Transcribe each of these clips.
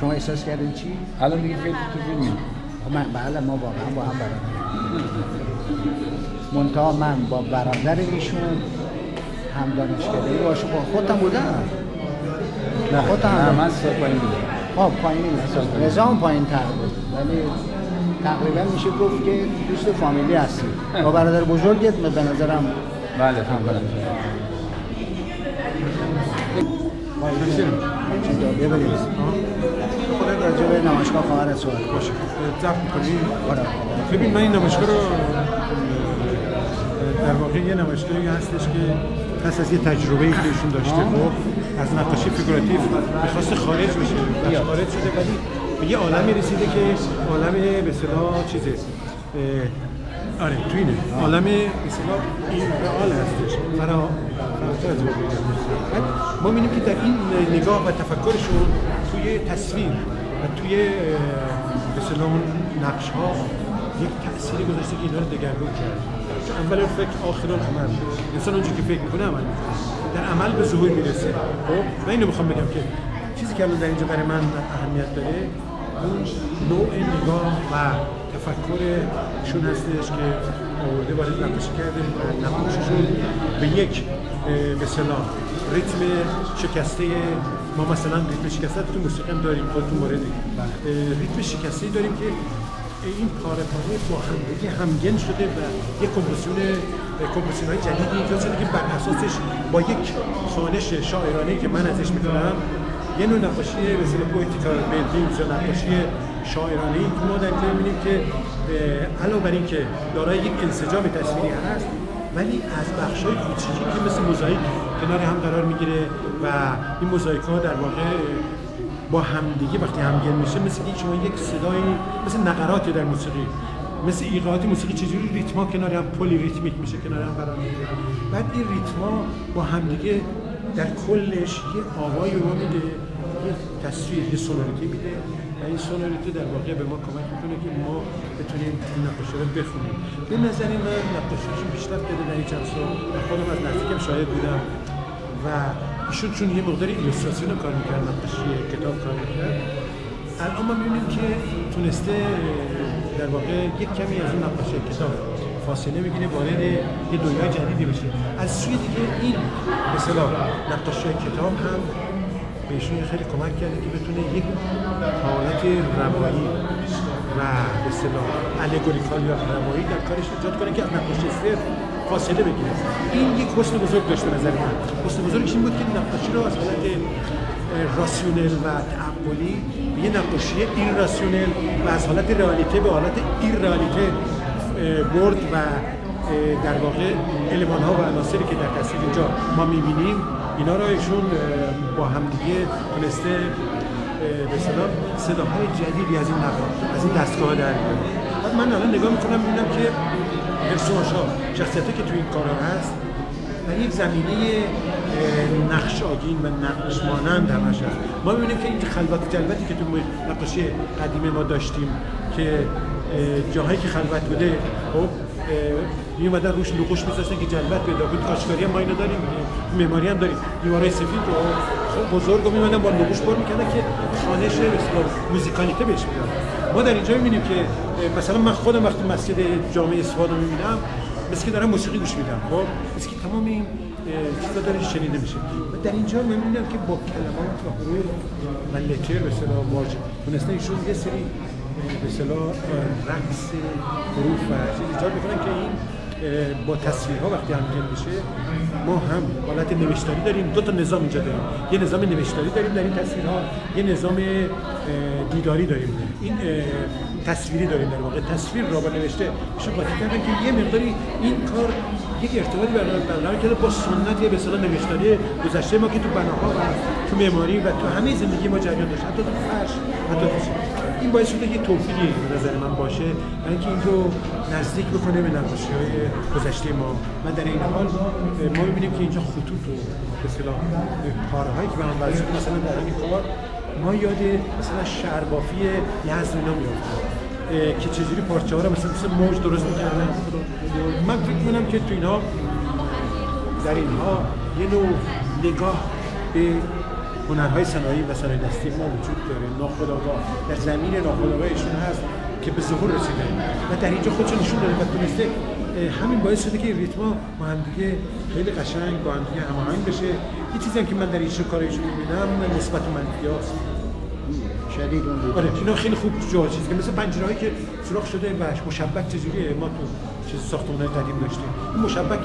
شما احساس کردین چی؟ الان دیگه فکر تو فیلمی من بله ما واقعا با هم برادر. منتها من با برادر ایشون هم دانشکده باشه با خودم بودم. نه خودم نه من سه پایین بودم. خب پایین. نظام پایین. تر بود. ولی تقریبا میشه گفت که دوست فامیلی هستی با برادر بزرگت به نظرم بله فهم کنم ببینیم خودت راجع به نمایشگاه خواهرت صحبت باشه ضبط می‌کنی. ببین من این نمایشگاه رو در واقع یه نمایشگاهی هستش که پس از یه تجربه ای که ایشون داشته خب از نقاشی فیگوراتیو می‌خواست خارج بشه. و خارج شده ولی به یه عالمی رسیده که عالم به اصطلاح چیزه آره تو اینه عالم اصطلاح این رئال هستش. فرا ما می‌بینیم که در این نگاه و تفکرشون توی تصویر و توی اصطلاح اون نقش ها یک تأثیری گذاشته که اینا رو دگرگون کرد. اول فکر آخر العمل انسان اونجوری که فکر می‌کنه عمل در عمل به ظهور می‌رسه. خب؟ من اینو می‌خوام بگم که چیزی که الان در اینجا برای من اهمیت داره اون نوع نگاه و تفکرشون هستش که آورده وارد نقاشی کرده نقاششون به یک به ریتم شکسته ما مثلا ریتم شکسته تو موسیقی هم داریم خودتون موردی اه، ریتم شکسته داریم که این پاره پاره با همدیگه همگن شده و یک کمپوزیسیون کمپوزیسیون های جدیدی ایجاد که بر اساسش با یک خوانش شاعرانه که من ازش می‌کنم یه نوع نقاشی اصطلاح poetical paintings یا نقاشی شاعرانه ای که ما در اینجا می‌بینیم که علاوه بر اینکه دارای یک انسجام تصویری هست ولی از بخش های کوچیکی که مثل موزاییک کنار هم قرار می‌گیره و این موزاییک ها در واقع با همدیگه وقتی همگن میشه مثل که شما یک صدای مثل نقراتی در موسیقی مثل ایقاعات موسیقی چجوری ریتما کنار هم پلی ریتمیک میشه کنار هم قرار می‌گیره. بعد این ریتما با همدیگه در کلش یه آوایی ما میده یه تصویر یه سونوریتی میده و این سونوریتی در واقع به ما کمک می‌کنه که ما بتونیم این نقاشی رو بخونیم. به نظر من نقاشیشون بیشتر پیدا در این چند سال خودم از نزدیکم شاهد بودم و ایشون چون یه مقدار ایلوستراسیون کار می‌کرد نقاشی کتاب کار می‌کرد. الان ما می‌بینیم که تونسته در واقع یک کمی از اون نقاشی کتاب فاصله می‌گیره وارد یه دنیای جدیدی بشه. از سوی دیگه این به نقاشی کتاب هم بهشون خیلی کمک کرده که بتونه یک حالت روایی و به اصطلاح الگوریکال یا روایی در کارش ایجاد کنه که از نقاشی صرف فاصله بگیره. این یک حسن بزرگ داشت به نظر من. حسن بزرگش این بود که نقاشی رو از حالت راسیونل و تعقلی به یه نقاشی این راسیونل و از حالت رئالیته به حالت این برد و در واقع علمان ها و عناصری که در تصویر اینجا ما می‌بینیم اینا رو ایشون با همدیگه تونسته به اصطلاح صداهای جدیدی از این نقا از این دستگاه در بعد من الان نگاه می‌کنم می‌بینم که پرسوناژ ها شخصیتی که تو این کارا هست در یک زمینه نقش آگین و نقش مانند همش هست. ما می‌بینیم که این خلوت جلوتی که تو نقاشی قدیمی ما داشتیم که اه، جاهایی که خلوت بوده خب می اومدن روش نقوش می‌ذاشتن که جلوت پیدا کنه کاشکاری هم ما اینو داریم معماری هم داریم. دیوارای سفید رو خب بزرگ رو می‌ومدن با نقوش پر می‌کردن که مثلا موزیکالیته بهش میدن. ما در اینجا می‌بینیم که مثلا من خودم وقتی مسجد جامع اصفهان رو می‌بینم مثل که دارم موسیقی گوش میدم خب مثل که تمام این چیزا داره شنیده میشه. و در اینجا می‌بینم که با کلمات و حروف و لتر به اصطلاح واژه تونستن ایشون یه سری به اصطلاح رقص حروف و ایجاد می‌کنن که این با تصویرها وقتی همگن میشه ما هم حالت نوشتاری داریم دو تا نظام اینجا داریم. یه نظام نوشتاری داریم در این تصویرها یه نظام دیداری داریم. این تصویری داریم در واقع. تصویر را با نوشته. کردن که یه مقداری این کار یک ارتباطی برقرار کرده با سنت به اصطلاح نوشتاری گذشته ما که تو بناها و تو معماری و تو همه زندگی ما جریان داشت. حتی تو فرش حتی تو این باعث شده یه توفیقی به نظر من باشه. برای اینکه این رو نزدیک بکنه به نقاشی های گذشته ما. و در این حال ما می‌بینیم که اینجا خطوط و به اصطلاح پاره هایی که شده، مثلا در این کار ما یاد مثلا شربافی یزد و اینا میافتیم. که چجوری پارچه ها رو مثلا مثل موج درست می‌کردن. من فکر کنم که تو اینا در اینها یه نوع نگاه به هنرهای صنایعی و صنایع دستی ما وجود داره. ناخودآگاه. در زمین ناخودآگاه ایشون هست که به ظهور رسیده. و در اینجا خودشون نشون داده و تونسته همین باعث شده که این ریتما با هم دیگه خیلی قشنگ با هم دیگه هماهنگ بشه. یه چیزی هم که من در ایشون کارایشون می‌بینم مثبت و منفی شدید اون دید آره اینا خیلی خوب جا چیزی که مثل پنجرهایی که سوراخ شده و مشبک چجوریه؟ ما تو چیز ساختمان‌های قدیم داشتیم. این مشبک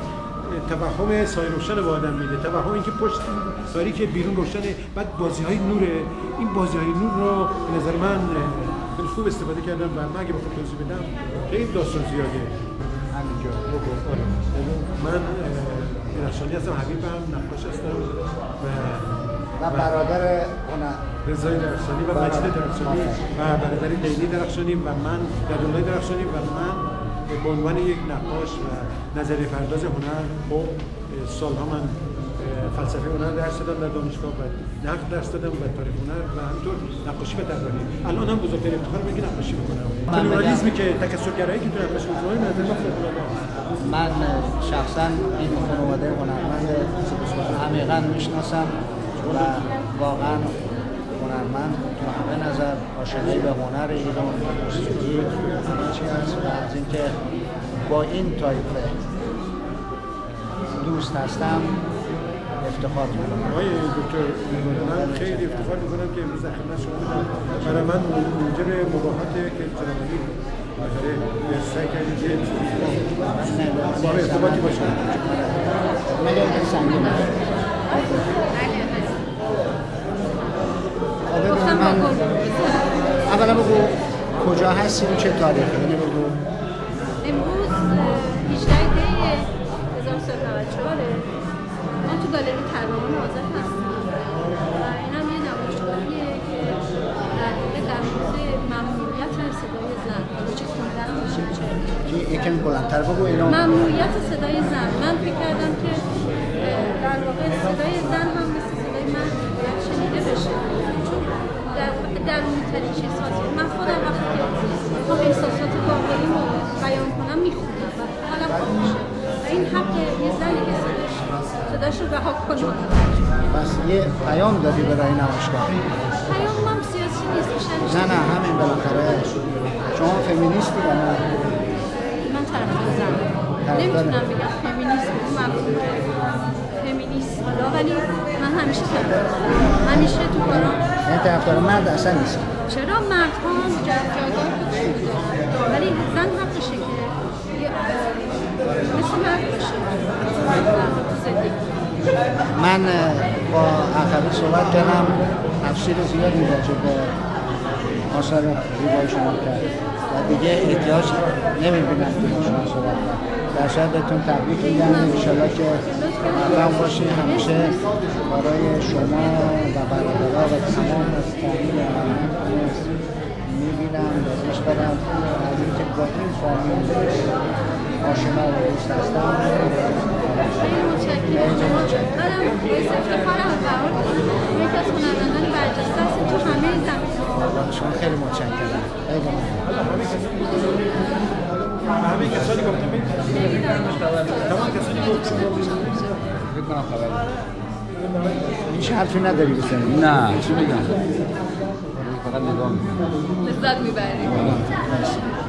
توهم سایه روشن به آدم میده. توهم اینکه پشت این سایری که بیرون روشنه بعد بازی های نوره. این بازی های نور رو به نظر من خیلی خوب استفاده کردم و من اگه بخوام توضیح بدم خیلی داستان زیاده. همینجا. آره. من درخشانی هستم حبیبم نقاش هستم و و برادر هنر رضای درخشانی و مجید درخشانی. و برادر لیلی درخشانی و من یدالله درخشانی و من به عنوان یک نقاش و نظریه پرداز هنر خب سالها من فلسفه هنر درس دادم در دانشگاه و نقد درس دادم و تاریخ هنر و همینطور نقاشی و طراحی الان هم بزرگترین افتخار میگه نقاشی می‌کنم پلورالیسمی که تکثرگرایی که تو نقاشی می‌کنه نظر من است. من شخصا این خانواده هنرمند عمیقا می‌شناسم. و واقعا هنرمند تو همه نظر آشنایی به هنر ایران موسیقی همه چی هست و از اینکه با این تایفه دوست هستم افتخار می‌کنم. آقای دکتر من خیلی افتخار می‌کنم که امروز خدمت شما برای من موجب مباحات که جناب علی بالاخره سعی کردید که با ارتباطی باشه مگه سنگین باشه. آقا ببین گفتم با من اولا بگو کجا هستی و چه تاریخی؟ اینو بگو. امروز اه، 18 دی 1394 ما تو گالری هستیم و این هم یه نمایشگاهیه که در واقع در مورد ممنوعیت صدای زن. چه چه یکم بلندتر بگو اینو ممنوعیت صدای زن. من فکر کردم که در واقع صدای زن هم مثل صدای من باید شنیده بشه چون در واقع درونی ترین چیز هاست من خودم وقتی که می‌خوام احساسات واقعی رو بیان کنم می‌خونم و حالا خوب میشه و این حق یه زنی که صداش رو رها کنه پس یه پیام دادی برای نمایشگاه. پیام هم سیاسی نیست نه نه همین بالاخره. شما فمینیستی یا نه؟ من طرفدار زنم نمی‌تونم بگم فمینیسم مفهوم فمینیست حالا ولی من همیشه طرفدار. همیشه تو کارام. این طرفدار مرد اصلا نیست. چرا جایگاه خودشون دارن؟ ولی زن حقشه که مثل مرد باشه. من با اخوی صحبت کردم تفسیر زیادی راجع به آثار زیبای شما کرد. و دیگه احتیاج نمی‌بینم که با شما صحبت کنم در شاید بهتون تبریک میگم. انشالله که موفق باشید همیشه برای شما و برادرها و تمام از فامیل می‌بینم. و دوست دارم از اینکه با این فامیل آشنا و دوست هستم. منم باعث افتخارم و دارم یکی از هنرمندان برجسته تو همه زمینه‌ها شما خیلی متشکرم. همه کسانی گفتم تمام کسانی گفتم فکر کنم خبر هیچ حرفی نداری بزنی نه چی بگم فقط نگاه می‌کنم لذت می‌بریم مرسی.